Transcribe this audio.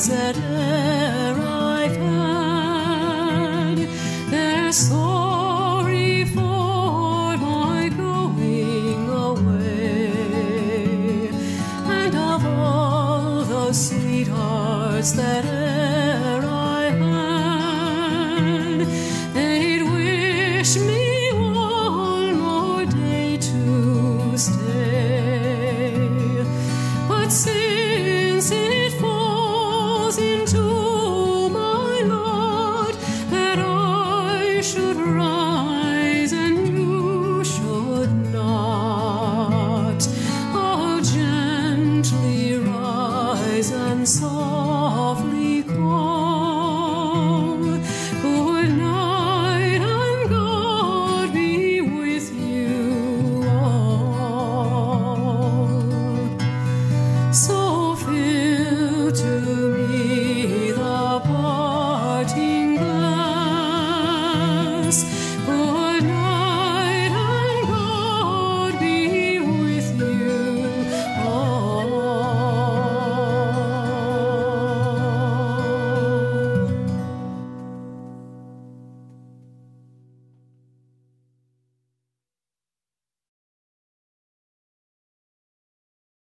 etc.